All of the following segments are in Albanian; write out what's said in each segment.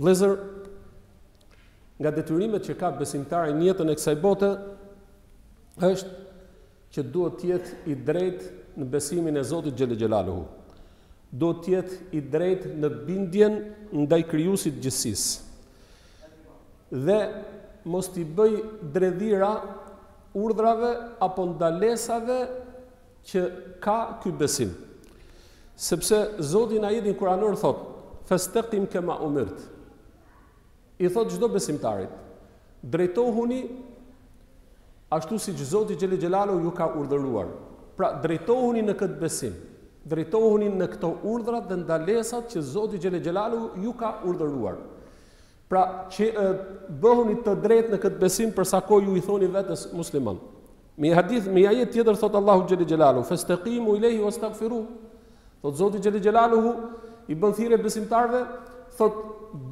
Vëllezër, nga detyrimet që ka besimtari në jetën e kësaj bote është që duhet të jetë i drejtë në besimin e Zotit Xhele Xhelaluhu. Duhet të jetë i drejtë në bindjen ndaj krijuesit të gjithësisë. Dhe mos t'i bëjë dredhira urdhrave apo ndalesave që ka ky besim. Sepse Zoti në ajetin Kur'anor thot: "Fastaqim kama umirt." I thot çdo besimtarit: "Drejtohuni ashtu siç Zoti xhele xhelalu ju ka urdhëruar." Pra drejtohuni në këtë besim. Drejtohuni në këto urdhrat dhe ndalesat që Zoti xhele xhelalu ju ka urdhëruar. Pra, që bëhuni të drejtë në këtë besim për sa kohë ju i thoni vetes musliman. Me hadith, me ajet tjetër thot Allahu xhele xhelalu, "Fastaqimu ilayhi wastaghfiru." Thot Zoti xhele xhelalu i bën thirrje besimtarëve, thot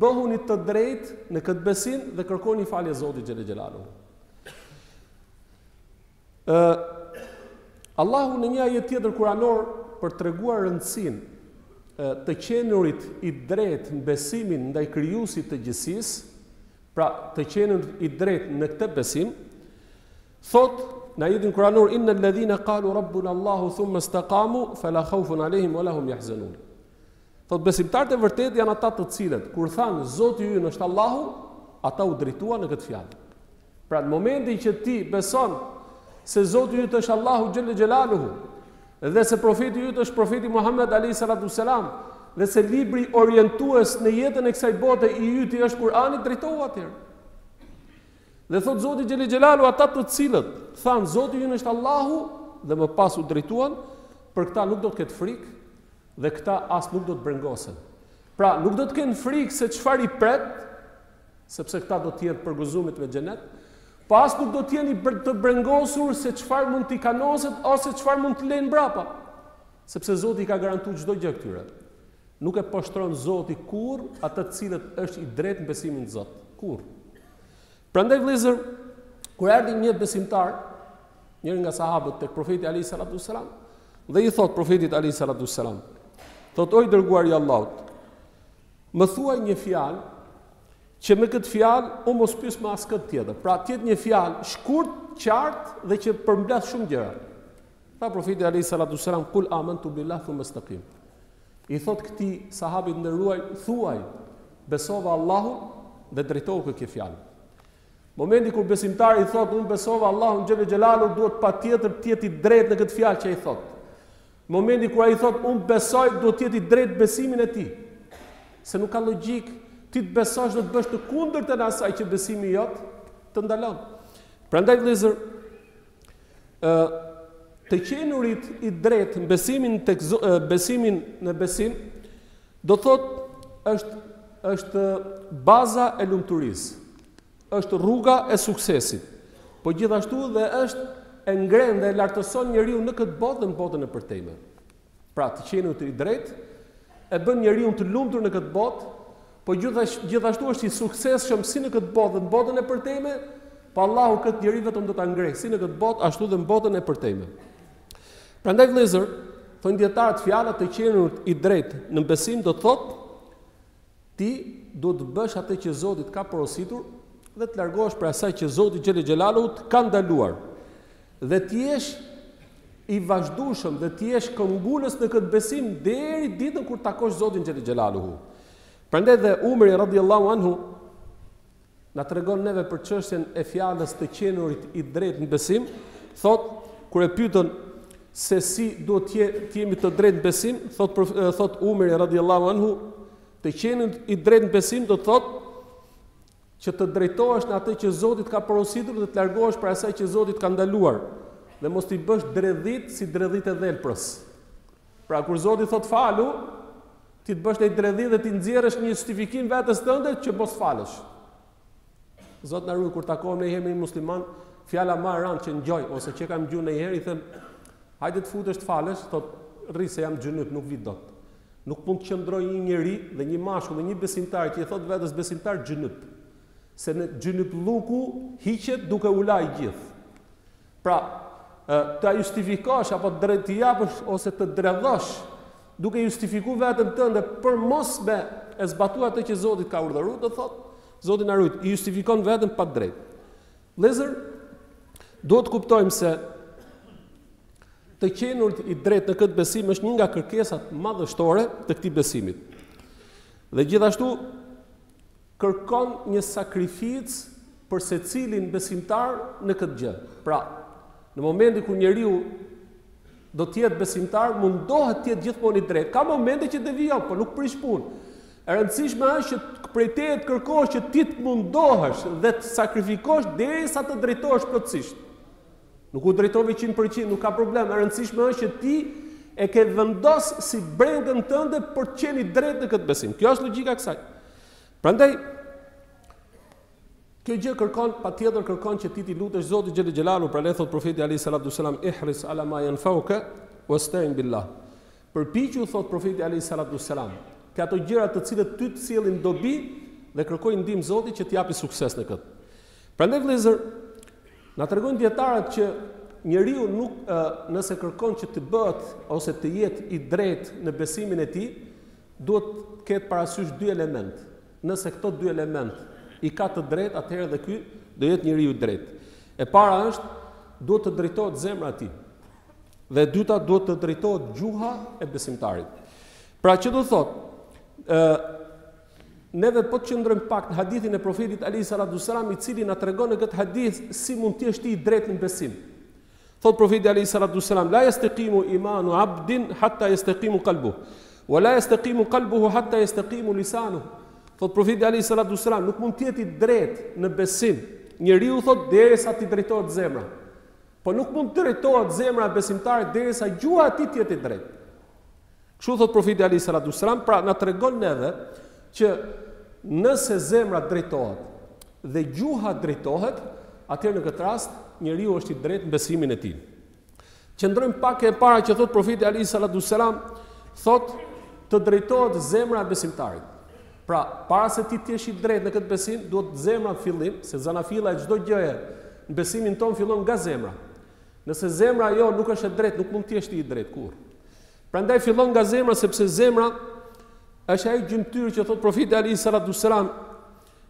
bëhuni të drejtë në këtë besim dhe kërkoni falje Zotit xhele xhelalu. Ë Allahu në një ajet tjetër kuranor për treguar rëndësinë e të qenurit i drejtë në besimin ndaj krijuesit të gjithësisë, pra të qenurit i drejtë në këtë besim, thot në ajetin kuranor inna alladhina qalu rabbuna Allahu thumma istaqamu fala khawfun alehim wala hum yahzanun. Thot besimtarët e vërtetë janë ata të cilët kur thanë Zoti ynë është Allahu, ata u drejtuan në këtë fjalë. Pra në momentin që ti beson se Zoti yt është Allahu xhelle xhelaluhu dhe se profeti yt është profeti Muhammed alayhi salatu selam dhe se libri orientues në jetën e kësaj bote i yti është Kurani drejtohu atëherë. Dhe thot Zoti xhelle xhelalu ata të cilët than Zoti ynë është Allahu dhe më pas u drejtuan, për këta nuk do të ketë frikë dhe këta as nuk do të brengosen. Pra, nuk do të kenë frikë se çfarë i pret, sepse këta do të jenë të përgëzumit me xhenet, po as nuk do të jenë të brengosur se çfarë mund t'i kanoset ose çfarë mund të lejnë mbrapa, sepse Zoti i ka garantuar çdo gjë këtyre. Nuk e poshtron Zoti kurr ata të cilët është i drejtë në besimin te Zoti. Kurr. Prandaj vëllezër, kur erdhi një besimtar, njëri nga sahabët tek profeti alayhi salatu wasallam, dhe i thot profetit alayhi salatu wasallam, thot o i dërguari i Allahut, Më thuaj një fjalë që me këtë fjalë unë mos pyes më askënd tjetër. Pra, të jetë një fjalë shkurt, qartë dhe që përmbledh shumë gjëra. Tha profeti alayhi salatu selam kul amantu billahi thumma istaqim. I thot këtij sahabi të nderuar, thuaj besova Allahun dhe drejtohu ke kjo fjalë. Momenti kur besimtari thot unë besova Allahun xhele xhelalu duhet patjetër të jetë i drejtë në këtë fjalë që ai thot. Në momentin kur ai thotë unë besoj, duhet të jetë i drejtë në besimin e tij. Se nuk ka logjikë ti të besosh dhe të bësh të kundërtën e asaj që besimi jot të ndalon. Prandaj vëllezër, ë të qenurit i drejtë besimin tek besimin në besim do thotë është është baza e lumturisë. Është rruga e suksesit, po gjithashtu dhe është e ngren dhe e lartëson njeriun në këtë botë dhe në botën e përtejme. Pra, të qenit i drejtë, e bën njeriun të lumtur në këtë botë, po gjithashtu është i suksesshëm si në këtë botë dhe në botën e përtejme, po Allahu këtë njeri vetëm do ta ngrejë, si në këtë botë, ashtu dhe në botën e përtejme. Prandaj vllezër, thonë dijetarët fjala të qenit i drejtë në besim do të thotë, Ti duhet të bësh atë që Zoti të ka porositur dhe të largohesh prej asaj që Zoti xhel-le xhelaluhu të ka ndaluar. Dhe të jesh i vazhdueshëm dhe të jesh këmbëngulës në këtë besim deri ditën kur takosh Zotin xhel-le xhelaluhu. Prandaj dhe Umeri radhiyallahu anhu Na tregon neve për çështjen e fjalës të qenurit i drejtë në besim, thotë, kur e pyetën se si duhet të jemi të drejtë në besim, thotë thotë Umeri radhiyallahu anhu, të qenurit i drejtë në besim do të thotë që të drejtohesh në atë që Zoti të ka porositur dhe të largohesh prej asaj që Zoti të ka ndaluar dhe mos t'i bësh dredhit si dredhit e dhelprës. Pra kur Zoti thotë falu, ti të bësh nji dredhi dhe t'i nxjerrësh një justifikim vetes tënde që mos falesh. Zot na ruaj kur takohem nganjëherë me nji musliman, fjala më e rëndë që ngjoj ose që kam ngju ndonjëherë i them, hajde të futesh të falesh, thot rri se jam xhynyp, nuk vi dot. Nuk mund të qëndrojë një njeri dhe një mashkull dhe një besimtar që i thot vetes besimtar xhynyp. Se xhynyplluku hiqet duke u la i gjithë. Pra, ta justifikosh apo t'i japësh ose të dredhosh duke justifiku veten tënde për mos me e zbatu atë që Zoti t'ka urdhëru, do thot, Zoti na rujt, i justifikon veten pa të drejtë. Vllezër, duhet të kuptojmë se të qenur i drejtë në këtë besim është një nga kërkesat madhështore të këti besimit. Dhe gjithashtu, kërkon një sakrificë për secilin besimtar në këtë gjë. Pra, në momentin kur njeriu do të jetë besimtar, mundohet të jetë gjithmonë i drejtë. Ka momente që devijon, por nuk prish punë. E rëndësishme është që prej teje të kërkohesh që ti të mundohesh dhe të sakrifikosh derisa të drejtohesh plotësisht. Nuk u drejtove qind për qind, nuk ka problem, e rëndësishme është që ti e ke vendos si brengën tënde për të qenë i drejtë në këtë besim. Kjo është logjika e kësaj. Prandaj kjo gjë kërkon patjetër kërkon që ti t'i lutesh Zotit xhele xhelaluhu, pra ne thot profeti alejhi salatu selam ihris ala ma yanfauka wastain billah. Përpiqu thot profeti alejhi salatu selam, te ato gjëra të cilët ty të sjellin dobi dhe kërkoji ndihmë Zotit që të të japi sukses në këtë. Prandaj vëllezër, Na tregojnë dijetarët që njeriu nuk nëse kërkon që të bëhet ose të jetë i drejtë në besimin e tij, duhet të ketë parasysh dy element. Nëse këto dy element i ka të drejtë, atëherë dhe ky do jetë njeriu i drejtë. E para është duhet të drejtohet zemra e tij. Dhe e dyta duhet të drejtohet gjuha e besimtarit. Pra që do thotë, ë Neve po të qëndrojmë pak në hadithin e profetit alejhi Salatu Selam i cili na tregon në këtë hadith si mund të jesh ti i drejt në besim. Thot profeti alejhi Salatu Selam, la jestekimu imanu abdin, hatta jestekimu kalbuhu, wa la jestekimu kalbuhu, hatta jestekimu lisanuhu. Thot profeti alejhi Salatu Selam, nuk mund të jetë i drejt në besim, njeriu thot derisa t'i drejtohet zemra. Po nuk mund të drejtohet zemra e besimtarit derisa gjuha e tij të jetë e drejtë. Kështu thotë profeti alejhi salatu selam, pra na tregon neve që nëse zemra drejtohet dhe gjuha drejtohet, atëherë në këtë rast njeriu është i drejtë në besimin e tij. Qëndrojmë pak e para që thotë profeti alejhi salatu selam, thotë të drejtohet zemra e besimtarit. Pra, para se ti të jesh i drejtë në këtë besim, duhet zemra në fillim, se zanafilla e çdo gjëje në besimin tonë fillon nga zemra. Nëse zemra jote nuk është e drejtë, nuk mund të jesh ti i drejtë kurrë. Prandaj fillon nga zemra sepse zemra është ajo gjymtyrë që thot profeti alejhi salatu selam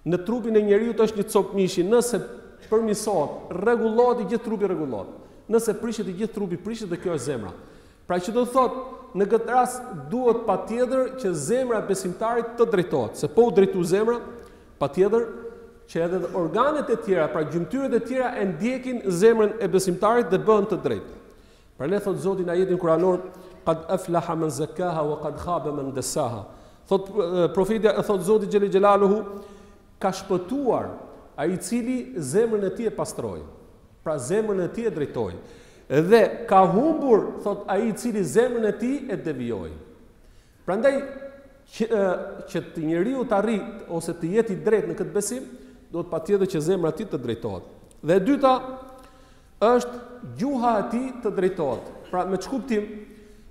në trupin e njeriut është një copë mishi, nëse përmirësohet, rregullohet i gjithë trupi rregullohet. Nëse prishet i gjithë trupi prishet dhe kjo është zemra. Pra që do thot, në këtë rast duhet patjetër që zemra e besimtarit të drejtohet, se po u drejtu zemra, patjetër që edhe organet e tjera, pra gjymtyrët e tjera e ndjekin zemrën e besimtarit dhe bëhen të drejtë. Pra ne thot Zoti në ajetin kuranor qad aflaha man zakkaha wa qad khaba man dassaha. Thot profeti e thot Zoti xhele xhelaluhu ka shpëtuar ai i cili zemrën e tij e pastroi. Pra zemrën e tij e drejtoi. Dhe ka humbur thot ai i cili zemrën e tij e devijoi. Prandaj që që të njeriu të arrijë ose të jetë i drejtë në këtë besim, duhet patjetër që zemra e tij të drejtohet. Dhe e dyta është gjuha e tij të drejtohet. Pra me ç'kuptim,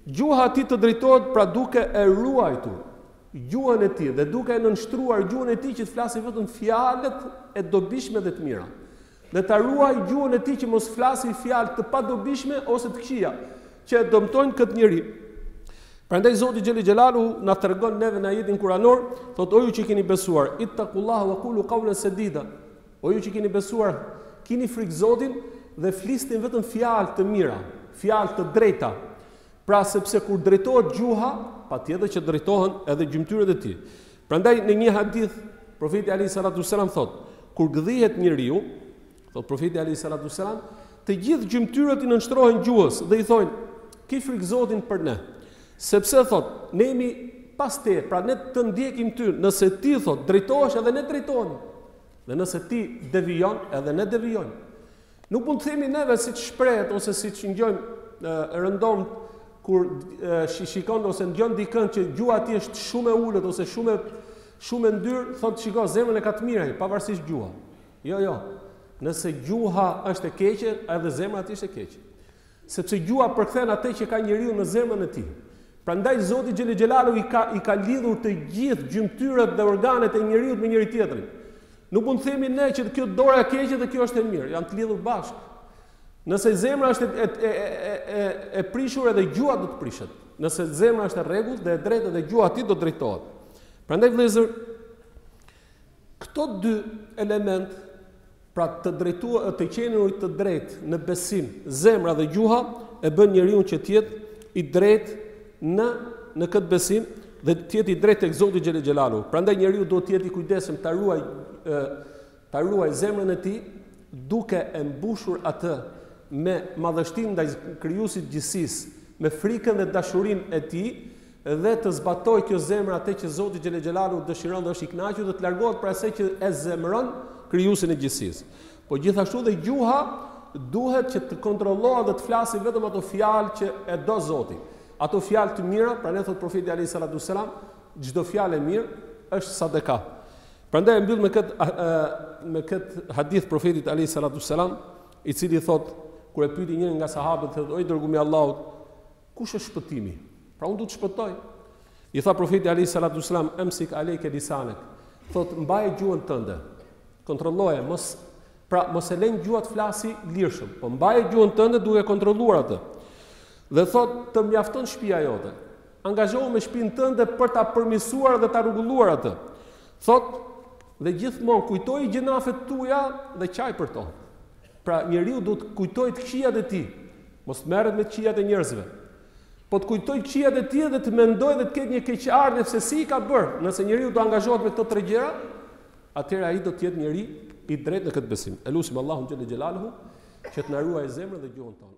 gjuha e tij të drejtohet pra duke e ruajtur gjuhën e tij dhe duke e nënshtruar gjuhën e tij që të flasë vetëm fjalët e dobishme dhe të mira. dhe ta ruajë gjuhën e tij që mos flasi fjalë të padobishme ose të këqija, që e dëmtojnë këtë njeri. Prandaj Zoti xhelle xhelalu na tregon neve në ajetin kuranor, thotë o ju që keni besuar, ittaqullaha wa qulu qawlan sadida. O ju që keni besuar, kini frikë Zotin dhe flisni vetëm fjalë të mira, fjalë të drejta. Pra sepse kur drejtohet gjuha, patjetër që drejtohen edhe gjymtyrët e tij. Prandaj në një hadith Profeti alejhi salatu ue selam thotë, kur gdhihet njeriu, thotë Profeti alejhi salatu ue selam, të gjithë gjymtyrët i nënshtrohen gjuhës dhe i thonë, "Ki frikë Zotin për ne." Sepse thotë, ne jemi pas te, pra ne të ndjekim ty, nëse ti thotë drejtohesh edhe ne drejtohemi. Dhe nëse ti devijon, edhe ne devijojmë. Nuk mund të themi neve siç shprehet ose siç ngjojmë rëndom kur shikon ose ngjon dikën që gjuha e tij është shumë e ulët ose shumë shumë e ndyrë, thotë shiko zemrën e ka të mirë ai, pavarësisht gjuha. Jo, jo. Nëse gjuha është e keqe, edhe zemra e tij është e keqe. Sepse gjuha përkthen atë që ka njeriu në zemrën e tij. Prandaj Zoti xhelle xhelalu i ka i ka lidhur të gjithë gjymtyrët dhe organet e njeriut me njëri tjetrin. Nuk mund të themi ne që kjo dora e keqe dhe kjo është e mirë, janë të lidhur bashkë. Nëse zemra është e, e, e, e, e prishur edhe gjuha do të prishet. Nëse zemra është e rregullt dhe e drejtë edhe gjuha e tij do drejtohet. Prandaj vëllezër, Këto dy elementë, pra të drejtuar, të qenurit të drejtë në besim, zemra dhe gjuha e bën njeriun që të jetë i drejtë në në këtë besim dhe të jetë i drejtë tek Zoti xhelle xhelalu. Prandaj njeriu duhet të jetë i kujdesshëm ta ruajë e, ta ruajë zemrën e tij duke e mbushur atë me madhështinë ndaj krijuesit gjithësisë, me frikën dhe dashurinë e tij Dhe të zbatojë kjo zemër atë që Zoti xhelle xhelaluhu dëshiron dhe është i kënaqur dhe të largohet prej asaj që e zemëron Krijuesin e gjithësisë. Po gjithashtu dhe gjuha duhet që të kontrollohet dhe të flasi vetëm ato fjalë që e do Zoti. Ato fjalë të mira, prandaj thot profeti alayhi salatu selam, çdo fjalë e mirë është sadaka. Prandaj e mbyll me kët me kët hadith profetit alayhi salatu selam, i cili thot kur e pyeti një nga sahabët, thot o i dërgumi i Allahut, Kush është shpëtimi? Pra unë do të shpëtoj. I tha profeti alejhi salatu ue selam, "Emsik alejke lisanek." Thot, mbaje gjuhën tënde. Kontrolloje, mos pra mos e lën gjuhën të flasi lirshëm, po mbaje gjuhën tënde duke kontrolluar atë. Dhe thot, të mjafton shtëpia jote. Angazhohu me shtëpinë tënde për ta përmirësuar dhe ta rregulluar atë. Thot, dhe gjithmonë kujtoji gjynafet e tua dhe qaj për to. Pra, njeriu duhet të kujtojë të këqijat e tij, mos të merret me të këqijat e njerëzve. Po të kujtojë të këqijat e tij dhe të mendojë dhe të ketë një keqardhje se si i ka bërë. Nëse njeriu do angazhohet me këto tre gjëra, atëherë ai do të jetë njeri i drejtë në këtë besim. E lusim Allahun xhele xhelaluhu që të na ruajë zemrën dhe gjuhën tonë.